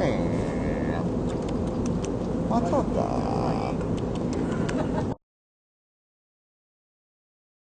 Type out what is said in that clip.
えまただ